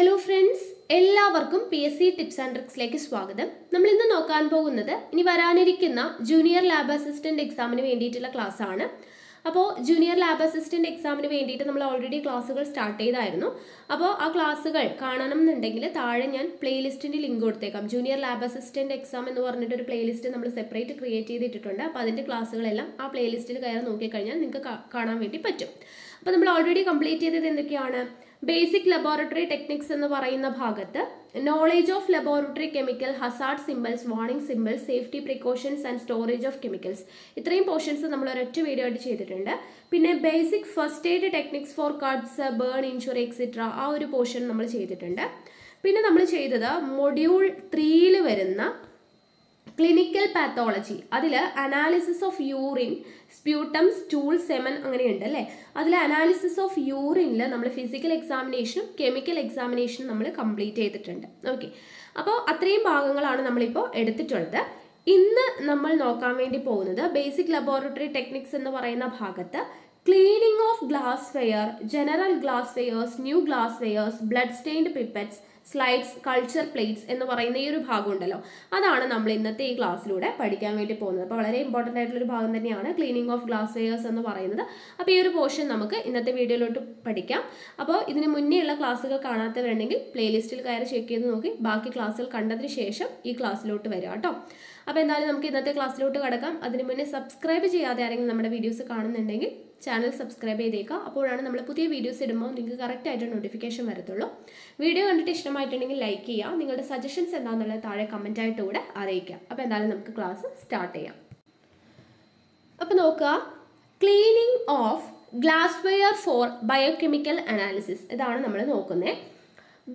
Hello friends എല്ലാവർക്കും P S C tips and ട്രിക്സിലേക്ക് സ്വാഗതം. നമ്മൾ ഇന്ന് നോക്കാൻ പോകുന്നത് ഇനി വരാനിരിക്കുന്ന ജൂനിയർ ലാബ് അസിസ്റ്റന്റ് എക്സാമിന് വേണ്ടിയിട്ടുള്ള ക്ലാസ് ആണ്. അപ്പോൾ ജൂനിയർ ലാബ് അസിസ്റ്റന്റ് എക്സാമിന് വേണ്ടിയിട്ട് നമ്മൾ ഓൾറെഡി ക്ലാസ്സുകൾ സ്റ്റാർട്ട് ചെയ്തായിരുന്നു. അപ്പോൾ ആ ക്ലാസ്സുകൾ കാണണം എന്നുണ്ടെങ്കിൽ താഴെ ഞാൻ പ്ലേലിസ്റ്റിന്റെ ലിങ്ക് കൊടുത്തേക്കാം. ജൂനിയർ ലാബ് അസിസ്റ്റന്റ് എക്സാം എന്ന് പറഞ്ഞിട്ട് ഒരു പ്ലേലിസ്റ്റ് നമ്മൾ സെപ്പറേറ്റ് ക്രിയേറ്റ് ചെയ്തിട്ടുണ്ട് അപ്പോൾ അതിന്റെ ക്ലാസ്സുകളെല്ലാം ആ പ്ലേലിസ്റ്റിൽ കയറി നോക്കിക്കഴിഞ്ഞാൽ നിങ്ങൾക്ക് കാണാൻ വേണ്ടി പറ്റും. അപ്പോൾ നമ്മൾ ഓൾറെഡി കംപ്ലീറ്റ് ചെയ്തത് എന്തൊക്കെയാണ്? ബേസിക് ലബോറട്ടറി ടെക്നിക്സ് എന്ന് പറയുന്ന ഭാഗത്ത് knowledge of laboratory chemical hazard symbols warning symbols safety precautions and storage of chemicals ഇത്രയും പോർഷൻസ് നമ്മൾ ഒരൊറ്റ വീഡിയോ ആയിട്ട് ചെയ്തിട്ടുണ്ട്. പിന്നെ basic first aid techniques for cuts burn injury extra ആ ഒരു പോർഷൻ നമ്മൾ ചെയ്തിട്ടുണ്ട്. പിന്നെ നമ്മൾ ചെയ്തത് മൊഡ്യൂൾ ത്രീയിൽ വരുന്ന ക്ലിനിക്കൽ പാത്തോളജി അതിൽ analysis of urine sputum stool semen അങ്ങനെയുണ്ട് അല്ലേ? അതിൽ അനാലിസിസ് ഓഫ് യൂറിനിൽ നമ്മൾ ഫിസിക്കൽ എക്സാമിനേഷനും കെമിക്കൽ എക്സാമിനേഷനും നമ്മൾ കംപ്ലീറ്റ് ചെയ്തിട്ടുണ്ട്. ഓക്കെ അപ്പോൾ അത്രയും ഭാഗങ്ങളാണ് നമ്മളിപ്പോൾ എടുത്തിട്ടുള്ളത്. ഇന്ന് നമ്മൾ നോക്കാൻ വേണ്ടി പോകുന്നത് ബേസിക് ലബോറട്ടറി ടെക്നിക്സ് എന്ന് പറയുന്ന ഭാഗത്ത് cleaning of glassware general glasswares new glasswares blood stained pipettes slides culture plates എന്ന് പറയുന്ന ഈ ഒരു ഭാഗം ഉണ്ടല്ലോ അതാണ് നമ്മൾ ഇന്നത്തെ ഈ ക്ലാസ്സിലൂടെ പഠിക്കാൻ വേണ്ടി പോകുന്നത്. അപ്പോൾ വളരെ ഇമ്പോർട്ടന്റ് ആയിട്ടുള്ള ഒരു ഭാഗം തന്നെയാണ് ക്ലീനിങ് ഓഫ് ഗ്ലാസ് വെയേഴ്സ് എന്ന് പറയുന്നത്. അപ്പോൾ ഈ ഒരു പോർഷൻ നമുക്ക് ഇന്നത്തെ വീഡിയോയിലോട്ട് പഠിക്കാം. അപ്പോൾ ഇതിന് മുന്നേയുള്ള ക്ലാസ്സുകൾ കാണാത്തവരുണ്ടെങ്കിൽ പ്ലേലിസ്റ്റിൽ കയറി ചെക്ക് ചെയ്ത് നോക്കി. ബാക്കി ക്ലാസ്സുകൾ കണ്ടതിന് ശേഷം ഈ ക്ലാസ്സിലോട്ട് വരിക കേട്ടോ. അപ്പോൾ എന്തായാലും നമുക്ക് ഇന്നത്തെ ക്ലാസ്സിലോട്ട് കടക്കാം. അതിന് മുന്നേ സബ്സ്ക്രൈബ് ചെയ്യാതെ ആരെങ്കിലും നമ്മുടെ വീഡിയോസ് കാണുന്നുണ്ടെങ്കിൽ ചാനൽ സബ്സ്ക്രൈബ് ചെയ്തേക്കുക. അപ്പോഴാണ് നമ്മൾ പുതിയ വീഡിയോസ് ഇടുമ്പോൾ നിങ്ങൾക്ക് കറക്റ്റായിട്ട് നോട്ടിഫിക്കേഷൻ വരത്തുള്ളൂ. വീഡിയോ കണ്ടിട്ട് ഇഷ്ടമായിട്ടുണ്ടെങ്കിൽ ലൈക്ക് ചെയ്യുക. നിങ്ങളുടെ സജഷൻസ് എന്താണെന്നുള്ളത് താഴെ കമന്റായിട്ട് കൂടെ അറിയിക്കാം അപ്പോൾ എന്തായാലും നമുക്ക് ക്ലാസ് സ്റ്റാർട്ട് ചെയ്യാം. അപ്പോൾ നോക്കുക. Cleaning of glassware for biochemical analysis ഇതാണ് നമ്മൾ നോക്കുന്നത്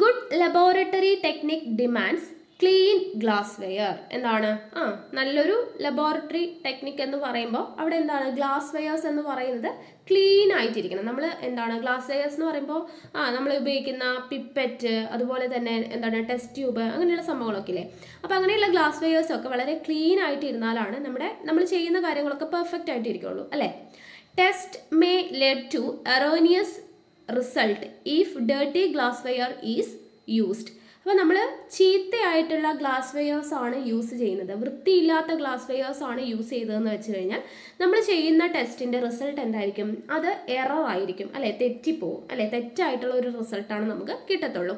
good laboratory technique demands clean glassware എന്താണ്? ആ നല്ലൊരു ലബോറട്ടറി ടെക്നിക് എന്ന് പറയുമ്പോൾ അവിടെ എന്താണ്? ഗ്ലാസ് വെയേഴ്സ് എന്ന് പറയുന്നത് ക്ലീൻ ആയിട്ടിരിക്കണം. നമ്മൾ എന്താണ്? ഗ്ലാസ് വെയേഴ്സ് എന്ന് പറയുമ്പോൾ ആ നമ്മൾ ഉപയോഗിക്കുന്ന പിപ്പറ്റ് അതുപോലെ തന്നെ എന്താണ്? ടെസ്റ്റ് ട്യൂബ് അങ്ങനെയുള്ള സംഭവങ്ങളൊക്കെ ഇല്ലേ അപ്പോൾ അങ്ങനെയുള്ള ഗ്ലാസ് വെയേഴ്സൊക്കെ വളരെ ക്ലീൻ ആയിട്ട് ഇരുന്നാലാണ് നമ്മുടെ നമ്മൾ ചെയ്യുന്ന കാര്യങ്ങളൊക്കെ പെർഫെക്റ്റ് ആയിട്ട് ഇരിക്കുള്ളൂ അല്ലേ? Test may lead to erroneous result if dirty glassware is used അപ്പോൾ നമ്മൾ ചീത്തയായിട്ടുള്ള ഗ്ലാസ് വെയേഴ്സ് ആണ് യൂസ് ചെയ്യുന്നത്. വൃത്തിയില്ലാത്ത ഗ്ലാസ് വെയേഴ്സ് ആണ് യൂസ് ചെയ്തതെന്ന് വെച്ച് കഴിഞ്ഞാൽ നമ്മൾ ചെയ്യുന്ന ടെസ്റ്റിന്റെ റിസൾട്ട് എന്തായിരിക്കും? അത് എറർ ആയിരിക്കും. അല്ലെ? തെറ്റിപ്പോവും. അല്ലെ? തെറ്റായിട്ടുള്ള ഒരു റിസൾട്ടാണ് നമുക്ക് കിട്ടത്തുള്ളൂ.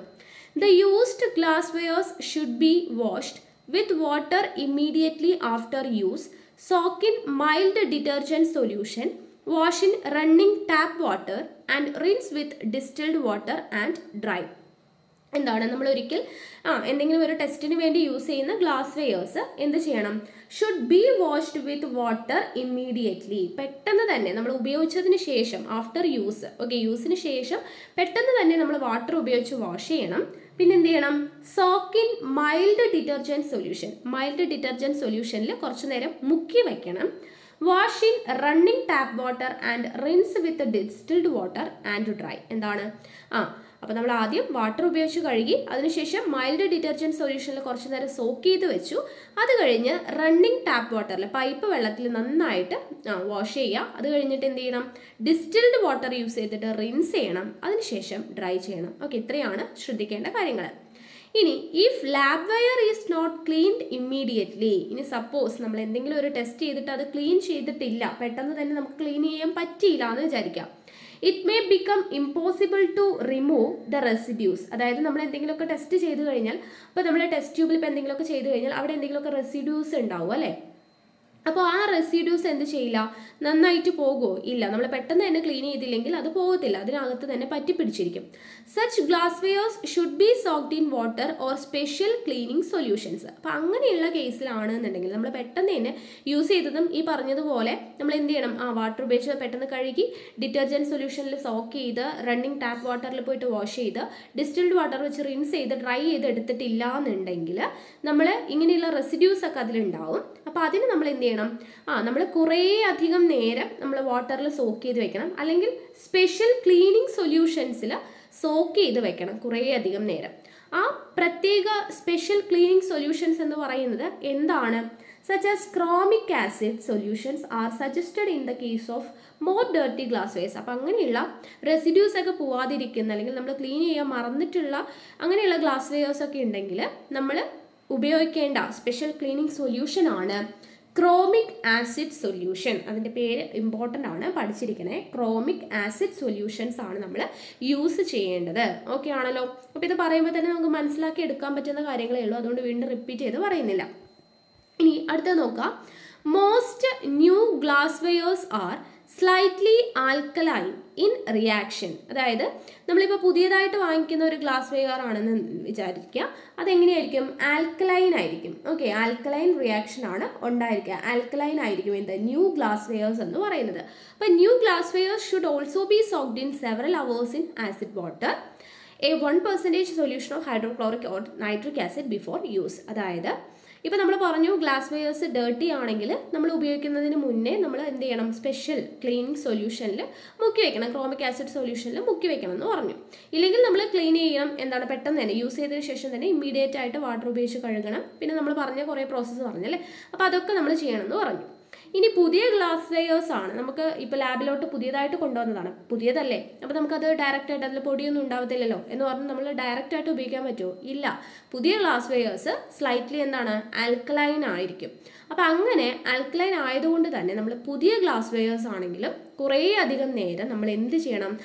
The used glasswares should be washed with water immediately after use soak in mild detergent solution wash in running tap water and rinse with distilled water and dry എന്താണ്? നമ്മൾ ഒരിക്കൽ ആ എന്തെങ്കിലും ഒരു ടെസ്റ്റിന് വേണ്ടി യൂസ് ചെയ്യുന്ന ഗ്ലാസ് വെയേഴ്സ് എന്ത് ചെയ്യണം? Should be washed with water immediately പെട്ടെന്ന് തന്നെ നമ്മൾ ഉപയോഗിച്ചതിന് ശേഷം ആഫ്റ്റർ യൂസ് ഓക്കെ യൂസിന് ശേഷം പെട്ടെന്ന് തന്നെ നമ്മൾ വാട്ടർ ഉപയോഗിച്ച് വാഷ് ചെയ്യണം. പിന്നെ എന്ത് ചെയ്യണം? Soak in mild detergent solution mild detergent സൊല്യൂഷനിൽ കുറച്ച് നേരം മുക്കി വയ്ക്കണം wash in running tap water and rinse with distilled water and dry എന്താണ്? ആ അപ്പോൾ നമ്മൾ ആദ്യം വാട്ടർ ഉപയോഗിച്ച് കഴുകി അതിനുശേഷം മൈൽഡ് ഡിറ്റർജന്റ് സൊല്യൂഷനിൽ കുറച്ച് നേരം സോക്ക് ചെയ്ത് വെച്ചു. അത് കഴിഞ്ഞ് റണ്ണിങ് ടാപ്പ് വാട്ടറിൽ പൈപ്പ് വെള്ളത്തിൽ നന്നായിട്ട് വാഷ് ചെയ്യുക അത് കഴിഞ്ഞിട്ട് എന്ത് ചെയ്യണം? ഡിസ്റ്റിൽഡ് വാട്ടർ യൂസ് ചെയ്തിട്ട് റിൻസ് ചെയ്യണം. അതിനുശേഷം ഡ്രൈ ചെയ്യണം. ഓക്കെ ഇത്രയാണ് ശ്രദ്ധിക്കേണ്ട കാര്യങ്ങൾ ഇനി if labware is not cleaned immediately ഇനി സപ്പോസ് നമ്മൾ എന്തെങ്കിലും ഒരു ടെസ്റ്റ് ചെയ്തിട്ട് അത് ക്ലീൻ ചെയ്തിട്ടില്ല. പെട്ടെന്ന് തന്നെ നമുക്ക് ക്ലീൻ ചെയ്യാൻ പറ്റിയില്ല എന്ന് വിചാരിക്കാം. It may become impossible to remove the residues അതായത് നമ്മൾ എന്തെങ്കിലുമൊക്കെ ടെസ്റ്റ് ചെയ്ത് കഴിഞ്ഞാൽ അപ്പോൾ നമ്മൾ ടെസ്റ്റ് ട്യൂബിൽ ഇപ്പോൾ എന്തെങ്കിലുമൊക്കെ ചെയ്ത് കഴിഞ്ഞാൽ അവിടെ എന്തെങ്കിലുമൊക്കെ റെസിഡ്യൂസ് ഉണ്ടാവും അല്ലേ? അപ്പോൾ ആ റെസിഡ്യൂസ് എന്ത് ചെയ്യില്ല? നന്നായിട്ട് പോകുമോ ഇല്ല. നമ്മൾ പെട്ടെന്ന് തന്നെ ക്ലീൻ ചെയ്തില്ലെങ്കിൽ അത് പോകത്തില്ല. അതിനകത്ത് തന്നെ പറ്റിപ്പിടിച്ചിരിക്കും such glasswares should be soaked in water or special cleaning solutions അപ്പോൾ അങ്ങനെയുള്ള കേസിലാണെന്നുണ്ടെങ്കിൽ നമ്മൾ പെട്ടെന്ന് തന്നെ യൂസ് ചെയ്തതും ഈ പറഞ്ഞതുപോലെ നമ്മൾ എന്ത് ചെയ്യണം? ആ വാട്ടർ ഉപയോഗിച്ച് പെട്ടെന്ന് കഴുകി ഡിറ്റർജന്റ് സൊല്യൂഷനിൽ സോക്ക് ചെയ്ത് റണ്ണിങ് ടാപ്പ് വാട്ടറിൽ പോയിട്ട് വാഷ് ചെയ്ത് ഡിസ്റ്റിൽഡ് വാട്ടർ വെച്ച് റിൻസ് ചെയ്ത് ഡ്രൈ ചെയ്ത് എടുത്തിട്ടില്ല എന്നുണ്ടെങ്കിൽ നമ്മൾ ഇങ്ങനെയുള്ള റെസിഡ്യൂസ് ഒക്കെ അതിലുണ്ടാവും. അപ്പോൾ അതിന് നമ്മൾ എന്ത് ചെയ്യണം? ആ നമ്മൾ കുറേ അധികം നേരം നമ്മൾ വാട്ടറിൽ സോക്ക് ചെയ്ത് വെക്കണം. അല്ലെങ്കിൽ സ്പെഷ്യൽ ക്ലീനിങ് സൊല്യൂഷൻസിൽ സോക്ക് ചെയ്ത് വെക്കണം കുറേ അധികം നേരം. ആ പ്രത്യേക സ്പെഷ്യൽ ക്ലീനിങ് സൊല്യൂഷൻസ് എന്ന് പറയുന്നത് എന്താണ്? Such as chromic acid solutions are suggested in the case of more dirty glasswares അപ്പം അങ്ങനെയുള്ള റെസിഡ്യൂസ് ഒക്കെ പോവാതിരിക്കുന്ന അല്ലെങ്കിൽ നമ്മൾ ക്ലീൻ ചെയ്യാൻ മറന്നിട്ടുള്ള അങ്ങനെയുള്ള ഗ്ലാസ് വെയേഴ്സ് ഒക്കെ ഉണ്ടെങ്കിൽ നമ്മൾ ഉപയോഗിക്കേണ്ട സ്പെഷ്യൽ ക്ലീനിങ് സൊല്യൂഷൻ ആണ് ക്രോമിക് ആസിഡ് സൊല്യൂഷൻ അതിന്റെ പേര് ഇമ്പോർട്ടന്റ് ആണ്. പഠിച്ചിരിക്കണേ. ക്രോമിക് ആസിഡ് സൊല്യൂഷൻസ് ആണ് നമ്മൾ യൂസ് ചെയ്യേണ്ടത്. ഓക്കെ ആണല്ലോ? അപ്പോൾ ഇത് പറയുമ്പോൾ തന്നെ നമുക്ക് മനസ്സിലാക്കി എടുക്കാൻ പറ്റുന്ന കാര്യങ്ങളേ ഉള്ളൂ. അതുകൊണ്ട് വീണ്ടും റിപ്പീറ്റ് ചെയ്ത് പറയുന്നില്ല. ഇനി അടുത്തത് നോക്കാം. Most new glasswares are slightly alkaline in reaction അതായത് നമ്മളിപ്പോൾ പുതിയതായിട്ട് വാങ്ങിക്കുന്ന ഒരു ഗ്ലാസ് വെയർ വിചാരിക്കുക. അതെങ്ങനെയായിരിക്കും? ആൽക്കലൈൻ ആയിരിക്കും. ഓക്കെ ആൽക്കലൈൻ റിയാക്ഷൻ ആണ് ഉണ്ടായിരിക്കുക. ആൽക്കലൈൻ ആയിരിക്കും എന്ത് ന്യൂ ഗ്ലാസ് വെയേഴ്സ് എന്ന് പറയുന്നത്. അപ്പം new glasswares should also be soaked in several hours in acid water a one percentage solution of hydrochloric or nitric acid before use അതായത് ഇപ്പോൾ നമ്മൾ പറഞ്ഞു ഗ്ലാസ് വെയേഴ്സ് ഡേർട്ടി ആണെങ്കിൽ നമ്മൾ ഉപയോഗിക്കുന്നതിന് മുന്നേ നമ്മൾ എന്ത് ചെയ്യണം? സ്പെഷ്യൽ ക്ലീനിങ് സൊല്യൂഷനിൽ മുക്കി വെക്കണം. ക്രോമിക് ആസിഡ് സൊല്യൂഷനിൽ മുക്കി വെക്കണം എന്ന് പറഞ്ഞു. ഇല്ലെങ്കിൽ നമ്മൾ ക്ലീൻ ചെയ്യണം. എന്താണ്? പെട്ടെന്ന് തന്നെ യൂസ് ചെയ്തതിന് ശേഷം തന്നെ ഇമ്മീഡിയറ്റ് ആയിട്ട് വാട്ടർ ഉപയോഗിച്ച് കഴുകണം. പിന്നെ നമ്മൾ പറഞ്ഞ കുറേ പ്രോസസ്സ് പറഞ്ഞല്ലേ? അപ്പോൾ അതൊക്കെ നമ്മൾ ചെയ്യണം എന്ന് പറഞ്ഞു. ഇനി പുതിയ ഗ്ലാസ് വെയേഴ്സ് ആണ്. നമുക്ക് ഇപ്പോൾ ലാബിലോട്ട് പുതിയതായിട്ട് കൊണ്ടുവന്നതാണ്. പുതിയതല്ലേ? അപ്പോൾ നമുക്കത് ഡയറക്റ്റ് ആയിട്ട് അതിൽ പൊടിയൊന്നും ഉണ്ടാവത്തില്ലല്ലോ എന്ന് പറഞ്ഞ് നമ്മൾ ഡയറക്റ്റ് ആയിട്ട് ഉപയോഗിക്കാൻ പറ്റുമോ? ഇല്ല. പുതിയ ഗ്ലാസ് വെയേഴ്സ് സ്ലൈറ്റ്ലി എന്താണ്? ആൽക്കലൈൻ ആയിരിക്കും. അപ്പോൾ അങ്ങനെ ആൽക്കലൈൻ ആയതുകൊണ്ട് തന്നെ നമ്മൾ പുതിയ ഗ്ലാസ് വെയേഴ്സ് ആണെങ്കിലും കുറേ അധികം നേരം നമ്മൾ എന്ത് ചെയ്യണം?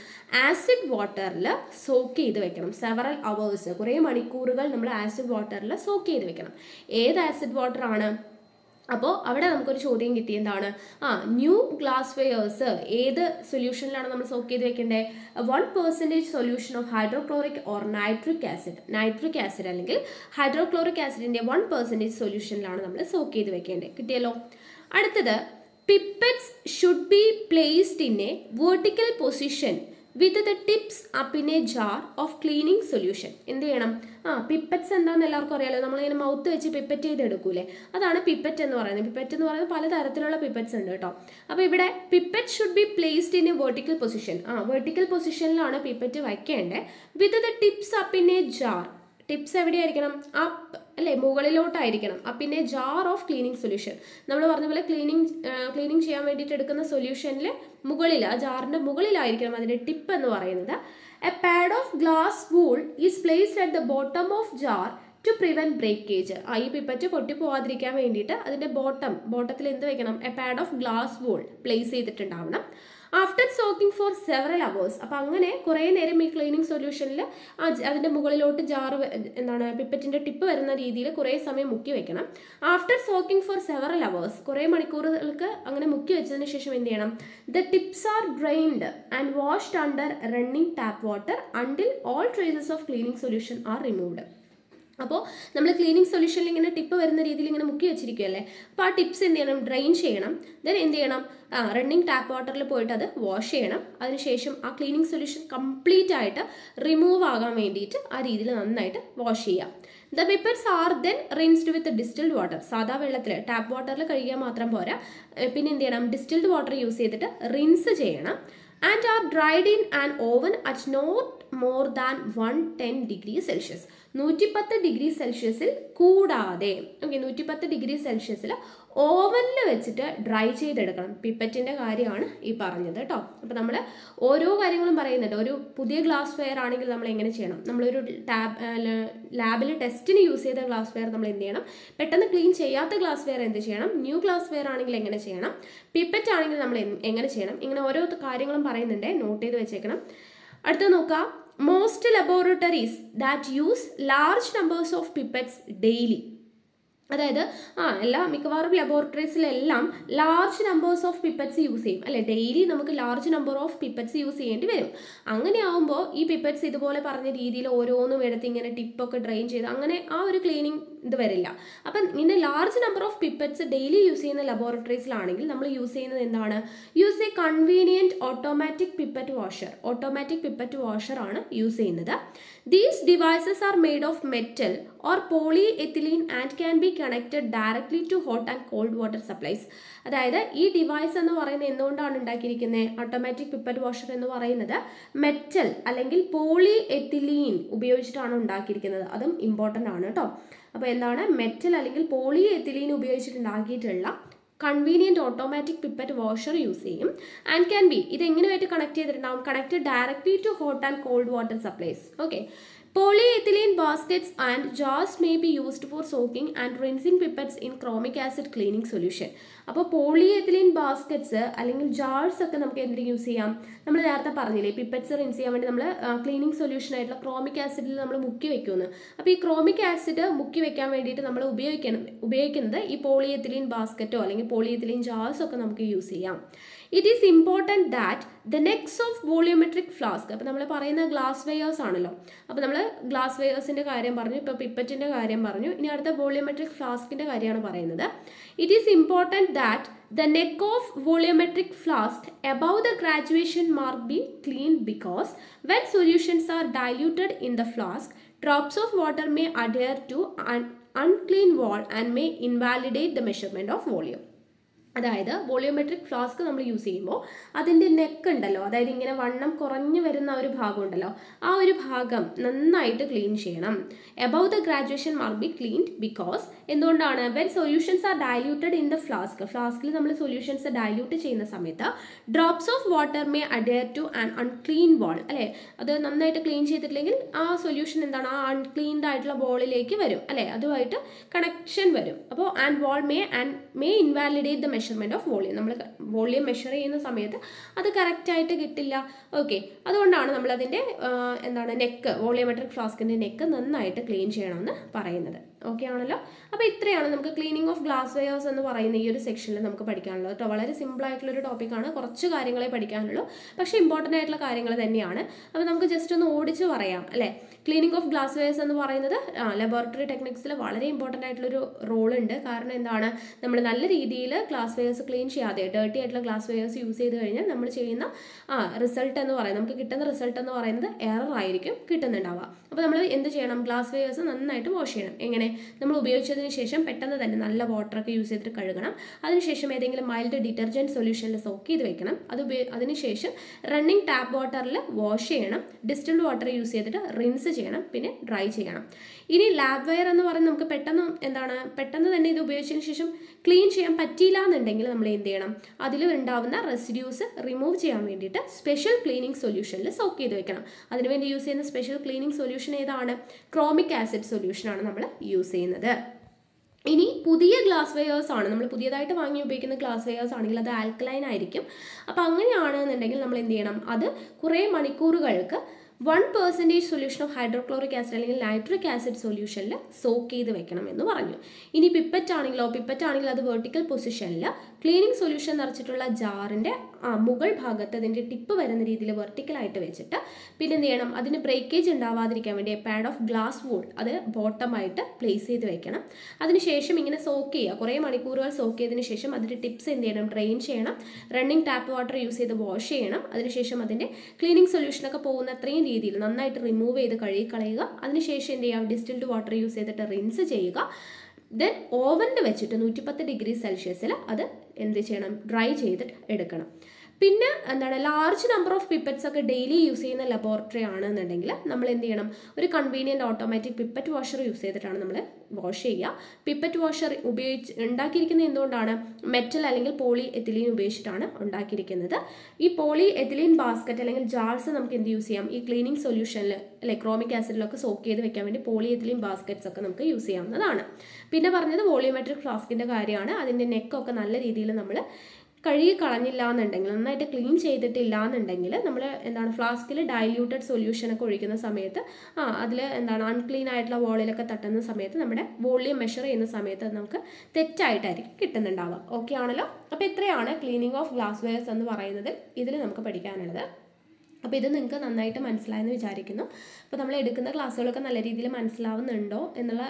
ആസിഡ് വാട്ടറിൽ സോക്ക് ചെയ്ത് വെക്കണം. സെവറൽ അവേഴ്സ് കുറേ മണിക്കൂറുകൾ നമ്മൾ ആസിഡ് വാട്ടറിൽ സോക്ക് ചെയ്ത് വെക്കണം. ഏത് ആസിഡ് വാട്ടർ ആണ്? അപ്പോൾ അവിടെ നമുക്കൊരു ചോദ്യം കിട്ടി. എന്താണ്? ആ ന്യൂ ഗ്ലാസ് വെയേഴ്സ് ഏത് സൊല്യൂഷനിലാണ് നമ്മൾ സോക്ക് ചെയ്ത് വെക്കേണ്ടത് one percentage solution of hydrochloric or nitric acid nitric acid അല്ലെങ്കിൽ ഹൈഡ്രോക്ലോറിക് ആസിഡിന്റെ വൺ പെർസെന്റേജ് സൊല്യൂഷനിലാണ് നമ്മൾ സോക്ക് ചെയ്ത് വെക്കേണ്ടത് കിട്ടിയല്ലോ? അടുത്തത് pipettes should be placed in a vertical position with the tips up in a jar of cleaning solution എന്ത് ചെയ്യണം? ആ പിപ്പറ്റ്സ് എന്താണെന്ന് എല്ലാവർക്കും അറിയാലോ. നമ്മളിങ്ങനെ മൗത്ത് വെച്ച് പിപ്പറ്റ് ചെയ്ത് എടുക്കൂലേ അതാണ് പിപ്പറ്റ് എന്ന് പറയുന്നത്. പിപ്പറ്റ് എന്ന് പറയുന്നത് പലതരത്തിലുള്ള പിപ്പറ്റ്സ് ഉണ്ട് കേട്ടോ. അപ്പോൾ ഇവിടെ pipette should be placed in a vertical position ആ വെർട്ടിക്കൽ പൊസിഷനിലാണ് പിപ്പറ്റ് വയ്ക്കേണ്ടത്. With the tips up in a jar tips എവിടെയായിരിക്കണം? Up അല്ലേ മുകളിലോട്ടായിരിക്കണം. പിന്നെ ജാർ ഓഫ് ക്ലീനിങ് സൊല്യൂഷൻ നമ്മൾ പറഞ്ഞ പോലെ ക്ലീനിങ് ക്ലീനിങ് ചെയ്യാൻ വേണ്ടിയിട്ട് എടുക്കുന്ന സൊല്യൂഷനിൽ മുകളിൽ ആ ജാറിന്റെ മുകളിലായിരിക്കണം അതിന്റെ ടിപ്പ് എന്ന് പറയുന്നത്. A pad of glass wool is placed at the bottom of jar to prevent breakage ആ ഈ പിപ്പറ്റ് പൊട്ടിപ്പോവാതിരിക്കാൻ വേണ്ടിയിട്ട് അതിന്റെ ബോട്ടം ബോട്ടത്തിൽ എന്ത് വെക്കണം? A pad of glass wool place ചെയ്തിട്ടുണ്ടാവണം. After soaking for several hours അപ്പം അങ്ങനെ കുറേ നേരം ഈ ക്ലീനിങ് സൊല്യൂഷനിൽ അതിന്റെ മുകളിലോട്ട് ജാറ് എന്താണ് പിപ്പറ്റിന്റെ ടിപ്പ് വരുന്ന രീതിയിൽ കുറേ സമയം മുക്കി വെക്കണം. After soaking for several hours കുറേ മണിക്കൂറുകൾക്ക് അങ്ങനെ മുക്കി വെച്ചതിന് ശേഷം എന്ത് ചെയ്യണം? The tips are drained and washed under running tap water until all traces of cleaning solution are removed അപ്പോൾ നമ്മൾ ക്ലീനിങ് സൊല്യൂഷനിൽ ഇങ്ങനെ ടിപ്പ് വരുന്ന രീതിയിൽ ഇങ്ങനെ മുക്കി വെച്ചിരിക്കുകയല്ലേ അപ്പോൾ ആ ടിപ്സ് എന്ത് ചെയ്യണം? ഡ്രെയിൻ ചെയ്യണം. ദെൻ എന്ത് ചെയ്യണം? ആ റണ്ണിങ് ടാപ്പ് വാട്ടറിൽ പോയിട്ട് അത് വാഷ് ചെയ്യണം. അതിനുശേഷം ആ ക്ലീനിങ് സൊല്യൂഷൻ കംപ്ലീറ്റ് ആയിട്ട് റിമൂവ് ആകാൻ വേണ്ടിയിട്ട് ആ രീതിയിൽ നന്നായിട്ട് വാഷ് ചെയ്യാം. The papers are then rinsed with distilled water സാധാ വെള്ളത്തിൽ ടാപ്പ് വാട്ടറിൽ കഴുകിയാൽ മാത്രം പോരാ. പിന്നെ എന്ത് ചെയ്യണം? ഡിസ്റ്റിൽഡ് വാട്ടർ യൂസ് ചെയ്തിട്ട് റിൻസ് ചെയ്യണം. And are dried in and oven at not more than one ten degree Celsius നൂറ്റിപ്പത്ത് ഡിഗ്രി സെൽഷ്യസിൽ കൂടാതെ ഓക്കെ നൂറ്റിപ്പത്ത് ഡിഗ്രി സെൽഷ്യസിൽ ഓവനിൽ വെച്ചിട്ട് ഡ്രൈ ചെയ്തെടുക്കണം. പിപ്പറ്റിന്റെ കാര്യമാണ് ഈ പറഞ്ഞത് കേട്ടോ. അപ്പോൾ നമ്മൾ ഓരോ കാര്യങ്ങളും പറയുന്നുണ്ട്. ഒരു പുതിയ ഗ്ലാസ് വെയർ ആണെങ്കിൽ നമ്മൾ എങ്ങനെ ചെയ്യണം? നമ്മളൊരു ടാബ് ലാബിൽ ടെസ്റ്റിന് യൂസ് ചെയ്ത ഗ്ലാസ് വെയർ നമ്മൾ എന്ത് ചെയ്യണം? പെട്ടെന്ന് ക്ലീൻ ചെയ്യാത്ത ഗ്ലാസ് വെയർ എന്ത് ചെയ്യണം? ന്യൂ ഗ്ലാസ് വെയർ ആണെങ്കിൽ എങ്ങനെ ചെയ്യണം? പിപ്പറ്റ് ആണെങ്കിൽ നമ്മൾ എങ്ങനെ ചെയ്യണം? ഇങ്ങനെ ഓരോ കാര്യങ്ങളും പറയുന്നുണ്ട്. നോട്ട് ചെയ്ത് വെച്ചേക്കണം. അടുത്ത നോക്കാം. Most laboratories that use large numbers of pipettes daily അതായത് ആ എല്ലാ മിക്കവാറും ലബോറട്ടറീസിലെല്ലാം large numbers of pipettes use ചെയ്യും. അല്ലെ ഡെയിലി നമുക്ക് large number of pipettes use ചെയ്യേണ്ടി വരും. അങ്ങനെ ആവുമ്പോൾ ഈ പിപ്പറ്റ്സ് ഇതുപോലെ പറഞ്ഞ രീതിയിൽ ഓരോന്നും എടുത്ത് ഇങ്ങനെ ടിപ്പൊക്കെ ഡ്രെയിൻ ചെയ്ത് അങ്ങനെ ആ ഒരു ക്ലീനിങ് ഇത് വരില്ല. അപ്പം ഇങ്ങനെ large number of pipettes daily use ചെയ്യുന്ന ലബോറട്ടറീസിലാണെങ്കിൽ നമ്മൾ യൂസ് ചെയ്യുന്നത് എന്താണ്? Use a convenient automatic pipette washer automatic pipette washer ആണ് യൂസ് ചെയ്യുന്നത്. These devices are made of metal or polyethylene and can be connected directly to hot and cold water supplies അതായത് ഈ device എന്ന് പറയുന്നത് എന്തുകൊണ്ടാണ് ഉണ്ടാക്കിയിരിക്കുന്നത്? ഓട്ടോമാറ്റിക് പിപ്പറ്റ് വാഷർ എന്ന് പറയുന്നത് മെറ്റൽ അല്ലെങ്കിൽ പോളി എത്തിലീൻ ഉപയോഗിച്ചിട്ടാണ് ഉണ്ടാക്കിയിരിക്കുന്നത്. അതും ഇമ്പോർട്ടന്റ് ആണ് കേട്ടോ. അപ്പോൾ എന്താണ്? മെറ്റൽ അല്ലെങ്കിൽ polyethylene ഉപയോഗിച്ചിട്ടുണ്ടാക്കിയിട്ടുള്ള convenient automatic pipette washer use ചെയ്യും. ആൻഡ് ക്യാൻ ബി ഇത് എങ്ങനെയായിട്ട് കണക്ട് ചെയ്തിട്ടുണ്ടാവും? Connect directly to hot and cold water supplies okay Polyethylene baskets and jars may be used for soaking and rinsing pipettes in chromic acid cleaning solution അപ്പോൾ polyethylene baskets അല്ലെങ്കിൽ jars ഒക്കെ നമുക്ക് എന്തിനു use ചെയ്യാം. നമ്മൾ നേരത്തെ പറഞ്ഞില്ലേ പിപ്പറ്റ്സ് റിൻസ് ചെയ്യാൻ വേണ്ടി നമ്മൾ ക്ലീനിങ് സൊല്യൂഷൻ ആയിട്ടുള്ള ക്രോമിക് ആസിഡിൽ നമ്മൾ മുക്കി വെക്കുമെന്ന്. അപ്പോൾ ഈ ക്രോമിക് ആസിഡ് മുക്കി വെക്കാൻ വേണ്ടിയിട്ട് നമ്മൾ ഉപയോഗിക്കണം ഉപയോഗിക്കുന്നത് ഈ പോളിയെത്തിലീൻ ബാസ്ക്കറ്റോ അല്ലെങ്കിൽ പോളിയെത്തിലീൻ ജാർസ് ഒക്കെ നമുക്ക് യൂസ് ചെയ്യാം. It is important that the neck of volumetric flask അപ്പോൾ നമ്മൾ പറയുന്ന ഗ്ലാസ് വെയേഴ്സ് ആണല്ലോ അപ്പോൾ നമ്മൾ ഗ്ലാസ് വെയേഴ്സിന്റെ കാര്യം പറഞ്ഞു ഇപ്പോൾ പിപ്പറ്റിന്റെ കാര്യം പറഞ്ഞു ഇനി അടുത്ത വോളിയോമെട്രിക് ഫ്ലാസ്കിന്റെ കാര്യമാണ് പറയുന്നത് it is important that the neck of volumetric flask above the graduation mark be cleaned because when solutions are diluted in the flask drops of water may adhere to an unclean wall and may invalidate the measurement of അതായത് volumetric flask നമ്മൾ use ചെയ്യുമ്പോൾ അതിന്റെ neck ഉണ്ടല്ലോ അതായത് ഇങ്ങനെ വണ്ണം കുറഞ്ഞു വരുന്ന ഒരു ഭാഗം ഉണ്ടല്ലോ ആ ഒരു ഭാഗം നന്നായിട്ട് ക്ലീൻ ചെയ്യണം. Above the graduation mark be cleaned because എന്തുകൊണ്ടാണ്? When solutions are diluted in the flask ഫ്ലാസ്കിൽ നമ്മൾ സൊല്യൂഷൻസ് ഡയല്യൂട്ട് ചെയ്യുന്ന സമയത്ത് drops of water may adhere to an unclean wall അല്ലേ? അത് നന്നായിട്ട് ക്ലീൻ ചെയ്തിട്ടില്ലെങ്കിൽ ആ സൊല്യൂഷൻ എന്താണ്? ആ അൺക്ലീൻഡ് ആയിട്ടുള്ള ബോളിലേക്ക് വരും അല്ലേ? അതുമായിട്ട് കണക്ഷൻ വരും. അപ്പോൾ and wall may and may invalidate the measurement of volume നമ്മൾ വോളിയം മെഷർ ചെയ്യുന്ന സമയത്ത് അത് കറക്റ്റായിട്ട് കിട്ടില്ല. ഓക്കെ അതുകൊണ്ടാണ് നമ്മളതിന്റെ എന്താണ് നെക്ക് വോളിയോമെട്രിക് ഫ്ലാസ്കിന്റെ നെക്ക് നന്നായിട്ട് ക്ലീൻ ചെയ്യണമെന്ന് പറയുന്നത്. ഓക്കെ ആണല്ലോ? അപ്പോൾ ഇത്രയാണ് നമുക്ക് ക്ലീനിങ് ഓഫ് ഗ്ലാസ് വെയേഴ്സ് എന്ന് പറയുന്ന ഈ ഒരു സെക്ഷനിൽ നമുക്ക് പഠിക്കാനുള്ളത് കേട്ടോ വളരെ സിമ്പിൾ ആയിട്ടുള്ളൊരു ടോപ്പിക്കാണ് കുറച്ച് കാര്യങ്ങളെ പഠിക്കാനുള്ളൂ. പക്ഷേ ഇമ്പോർട്ടന്റ് ആയിട്ടുള്ള കാര്യങ്ങൾ തന്നെയാണ്. അപ്പോൾ നമുക്ക് ജസ്റ്റ് ഒന്ന് ഓടിച്ച് പറയാം അല്ലേ? ക്ലീനിങ് ഓഫ് ഗ്ലാസ് വെയേഴ്സ് എന്ന് പറയുന്നത് ലബോറട്ടറി ടെക്നിക്സിൽ വളരെ ഇമ്പോർട്ടന്റ് ആയിട്ടുള്ളൊരു റോൾ ഉണ്ട്. കാരണം എന്താണ്? നമ്മൾ നല്ല രീതിയിൽ ഗ്ലാസ് വെയേഴ്സ് ക്ലീൻ ചെയ്യാതെ ഡേർട്ടി ആയിട്ടുള്ള ഗ്ലാസ് വെയേഴ്സ് യൂസ് ചെയ്ത് കഴിഞ്ഞാൽ നമ്മൾ ചെയ്യുന്ന റിസൾട്ട് എന്ന് പറയുന്നത് നമുക്ക് കിട്ടുന്ന റിസൾട്ട് എന്ന് പറയുന്നത് എറർ ആയിരിക്കും കിട്ടുന്നുണ്ടാവുക. അപ്പോൾ നമ്മൾ എന്ത് ചെയ്യണം? ഗ്ലാസ് വെയേഴ്സ് നന്നായിട്ട് വാഷ് ചെയ്യണം. എങ്ങനെ? നമ്മൾ ഉപയോഗിച്ചതിന് ശേഷം പെട്ടെന്ന് തന്നെ നല്ല വാട്ടറൊക്കെ യൂസ് ചെയ്തിട്ട് കഴുകണം. അതിനുശേഷം ഏതെങ്കിലും മൈൽഡ് ഡിറ്റർജന്റ് സൊല്യൂഷനിൽ സോക്ക് ചെയ്ത് വെക്കണം. അത് അതിനുശേഷം റണ്ണിങ് ടാപ്പ് വാട്ടറിൽ വാഷ് ചെയ്യണം. ഡിസ്റ്റിൽഡ് വാട്ടർ യൂസ് ചെയ്തിട്ട് റിൻസ് ചെയ്യണം. പിന്നെ ഡ്രൈ ചെയ്യണം. ഇനി ലാബ് വെയർ എന്ന് പറയുന്നത് നമുക്ക് പെട്ടെന്ന് എന്താണ് പെട്ടെന്ന് തന്നെ ഇത് ഉപയോഗിച്ചതിന് ശേഷം ക്ലീൻ ചെയ്യാൻ പറ്റിയില്ല എന്നുണ്ടെങ്കിൽ നമ്മൾ എന്ത് ചെയ്യണം? അതിൽ ഉണ്ടാവുന്ന റെസിഡ്യൂസ് റിമൂവ് ചെയ്യാൻ വേണ്ടിയിട്ട് സ്പെഷ്യൽ ക്ലീനിങ് സൊല്യൂഷനിൽ സോക്ക് ചെയ്ത് വെക്കണം. അതിനുവേണ്ടി യൂസ് ചെയ്യുന്ന സ്പെഷ്യൽ ക്ലീനിങ് സൊല്യൂഷൻ ഏതാണ്? ക്രോമിക് ആസിഡ് സൊല്യൂഷനാണ് നമ്മൾ യൂസ് ചെയ്യുന്നത്. ഇനി പുതിയ ഗ്ലാസ് വെയേഴ്സ് ആണ്. നമ്മൾ പുതിയതായിട്ട് വാങ്ങി ഉപയോഗിക്കുന്ന ഗ്ലാസ് വെയേഴ്സ് ആണെങ്കിൽ അത് ആൽക്കലൈൻ ആയിരിക്കും. അപ്പോൾ അങ്ങനെയാണെന്നുണ്ടെങ്കിൽ നമ്മൾ എന്ത് ചെയ്യണം? അത് കുറേ മണിക്കൂറുകൾക്ക് one percentage solution of hydrochloric acid അല്ലെങ്കിൽ നൈട്രിക് ആസിഡ് സൊല്യൂഷനിൽ സോക്ക് ചെയ്ത് വെക്കണം എന്ന് പറഞ്ഞു. ഇനി പിപ്പറ്റ് ആണെങ്കിലോ പിപ്പറ്റ് ആണെങ്കിൽ അത് വെർട്ടിക്കൽ പൊസിഷനിൽ ക്ലീനിങ് സൊല്യൂഷൻ നിറച്ചിട്ടുള്ള ജാറിന്റെ മുകൾ ഭാഗത്ത് അതിന്റെ ടിപ്പ് വരുന്ന രീതിയിൽ വെർട്ടിക്കലായിട്ട് വെച്ചിട്ട് പിന്നെ എന്ത് ചെയ്യണം? അതിന് ബ്രേക്കേജ് ഉണ്ടാവാതിരിക്കാൻ വേണ്ടി പാഡ് ഓഫ് ഗ്ലാസ് വൂൾ അത് ബോട്ടമായിട്ട് പ്ലേസ് ചെയ്ത് വെക്കണം. അതിനുശേഷം ഇങ്ങനെ സോക്ക് ചെയ്യുക. കുറേ മണിക്കൂറുകൾ സോക്ക് ചെയ്തതിന് ശേഷം അതിന്റെ ടിപ്സ് എന്ത് ചെയ്യണം? ഡ്രെയിൻ ചെയ്യണം. റണ്ണിങ് ടാപ്പ് വാട്ടർ യൂസ് ചെയ്ത് വാഷ് ചെയ്യണം. അതിനുശേഷം അതിന്റെ ക്ലീനിങ് സൊല്യൂഷനൊക്കെ പോകുന്ന അത്രയും രീതിയിൽ നന്നായിട്ട് റിമൂവ് ചെയ്ത് കഴുകി കളയുക അതിനുശേഷം എന്ത് ചെയ്യുക? ഡിസ്റ്റിൽഡ് വാട്ടർ യൂസ് ചെയ്തിട്ട് റിൻസ് ചെയ്യുക. ദെൻ ഓവനിൽ വെച്ചിട്ട് നൂറ്റിപ്പത്ത് ഡിഗ്രി സെൽഷ്യസിൽ അത് എന്ത് ചെയ്യണം? ഡ്രൈ ചെയ്തിട്ട് എടുക്കണം. പിന്നെ എന്താണ് ലാർജ് നമ്പർ ഓഫ് പിപ്പറ്റ്സ് ഒക്കെ ഡെയിലി യൂസ് ചെയ്യുന്ന ലബോറട്ടറി ആണെന്നുണ്ടെങ്കിൽ നമ്മൾ എന്ത് ചെയ്യണം ഒരു convenient automatic pipette washer use ചെയ്തിട്ടാണ് നമ്മൾ വാഷ് ചെയ്യുക. പിപ്പറ്റ് വാഷർ ഉപയോഗിച്ച് ഉണ്ടാക്കിയിരിക്കുന്നത് എന്തുകൊണ്ടാണ് മെറ്റൽ അല്ലെങ്കിൽ പോളി എത്തിലീൻ ഉപയോഗിച്ചിട്ടാണ് ഉണ്ടാക്കിയിരിക്കുന്നത്. ഈ പോളി എത്തിലീൻ ബാസ്ക്കറ്റ് അല്ലെങ്കിൽ ജാർസ് നമുക്ക് എന്ത് യൂസ് ചെയ്യാം ഈ ക്ലീനിങ് സൊല്യൂഷനിൽ അല്ലെ ക്രോമിക് ആസിഡിലൊക്കെ സോക്ക് ചെയ്ത് വെക്കാൻ വേണ്ടി പോളി എത്തിലീൻ ബാസ്ക്കറ്റ്സ് ഒക്കെ നമുക്ക് യൂസ് ചെയ്യാവുന്നതാണ്. പിന്നെ പറഞ്ഞത് വോളിയോമെട്രിക് ഫ്ലാസ്കിന്റെ കാര്യമാണ് അതിന്റെ നെക്കൊക്കെ നല്ല രീതിയിൽ നമ്മൾ കഴുകി കളഞ്ഞില്ല എന്നുണ്ടെങ്കിൽ നന്നായിട്ട് ക്ലീൻ ചെയ്തിട്ടില്ല എന്നുണ്ടെങ്കിൽ നമ്മൾ എന്താണ് ഫ്ലാസ്കിൽ ഡൈല്യൂട്ടഡ് സൊല്യൂഷനൊക്കെ ഒഴിക്കുന്ന സമയത്ത് ആ അതിൽ എന്താണ് അൺക്ലീൻ ആയിട്ടുള്ള വോളിലൊക്കെ തട്ടുന്ന സമയത്ത് നമ്മുടെ വോളിയം മെഷർ ചെയ്യുന്ന സമയത്ത് നമുക്ക് തെറ്റായിട്ടായിരിക്കും കിട്ടുന്നുണ്ടാവുക. ഓക്കെ ആണല്ലോ? അപ്പോൾ ഇത്രയാണ് ക്ലീനിങ് ഓഫ് ഗ്ലാസ് വെയർസ് എന്ന് പറയുന്നത് ഇതിൽ നമുക്ക് പഠിക്കാനുള്ളത്. അപ്പോൾ ഇത് നിങ്ങൾക്ക് നന്നായിട്ട് മനസ്സിലായെന്ന് വിചാരിക്കുന്നു. അപ്പോൾ നമ്മൾ എടുക്കുന്ന ക്ലാസ്സുകളൊക്കെ നല്ല രീതിയിൽ മനസ്സിലാവുന്നുണ്ടോ എന്നുള്ള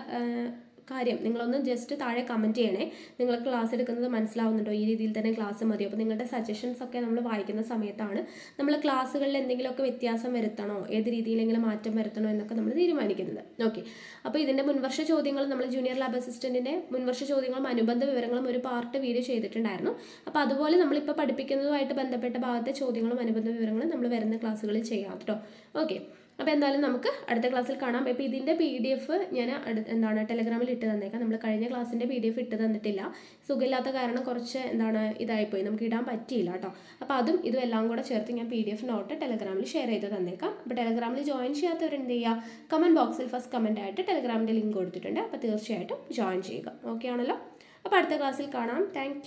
കാര്യം നിങ്ങളൊന്ന് ജസ്റ്റ് താഴെ കമന്റ് ചെയ്യണേ. നിങ്ങൾ ക്ലാസ് എടുക്കുന്നത് മനസ്സിലാവുന്നുണ്ടോ? ഈ രീതിയിൽ തന്നെ ക്ലാസ് മതിയോ അപ്പോൾ നിങ്ങളുടെ സജഷൻസ് ഒക്കെ നമ്മൾ വായിക്കുന്ന സമയത്താണ് നമ്മൾ ക്ലാസ്സുകളിൽ എന്തെങ്കിലുമൊക്കെ വ്യത്യാസം വരുത്തണോ? ഏത് രീതിയിലെങ്കിലും മാറ്റം വരുത്തണോ എന്നൊക്കെ നമ്മൾ തീരുമാനിക്കുന്നത്. ഓക്കെ അപ്പോൾ ഇതിന്റെ മുൻവർഷ ചോദ്യങ്ങൾ നമ്മൾ ജൂനിയർ ലാബ് അസിസ്റ്റന്റിന്റെ മുൻവർഷ ചോദ്യങ്ങളും അനുബന്ധ വിവരങ്ങളും ഒരു പാർട്ട് വീഡിയോ ചെയ്തിട്ടുണ്ടായിരുന്നു. അപ്പോൾ അതുപോലെ നമ്മളിപ്പോൾ പഠിപ്പിക്കുന്നതുമായിട്ട് ബന്ധപ്പെട്ട ഭാഗത്തെ ചോദ്യങ്ങളും അനുബന്ധ വിവരങ്ങളും നമ്മൾ വരുന്ന ക്ലാസ്സുകളിൽ ചെയ്യാം കേട്ടോ. ഓക്കെ അപ്പോൾ എന്തായാലും നമുക്ക് അടുത്ത ക്ലാസ്സിൽ കാണാം. ഇപ്പോൾ ഇതിന്റെ പി ഡി എഫ് ഞാൻ എന്താണ് ടെലഗ്രാമിൽ ഇട്ട് തന്നേക്കാം. നമ്മൾ കഴിഞ്ഞ ക്ലാസ്സിന്റെ പി ഡി എഫ് ഇട്ട് തന്നിട്ടില്ല. സുഖമില്ലാത്ത കാരണം കുറച്ച് എന്താണ് ഇതായിപ്പോയി. നമുക്ക് ഇടാൻ പറ്റിയില്ല കേട്ടോ. അപ്പോൾ അതും ഇതും എല്ലാം കൂടെ ചേർത്ത് ഞാൻ പി ഡി എഫ് നോട്ട് ടെലഗ്രാമിൽ ഷെയർ ചെയ്ത് തന്നേക്കാം. അപ്പോൾ ടെലഗ്രാമിൽ ജോയിൻ ചെയ്യാത്തവർ എന്ത് ചെയ്യുക കമന്റ് ബോക്സിൽ ഫസ്റ്റ് കമന്റ് ആയിട്ട് ടെലഗ്രാമിന്റെ ലിങ്ക് കൊടുത്തിട്ടുണ്ട്. അപ്പോൾ തീർച്ചയായിട്ടും ജോയിൻ ചെയ്യുക. ഓക്കെ ആണല്ലോ? അപ്പോൾ അടുത്ത ക്ലാസ്സിൽ കാണാം. താങ്ക്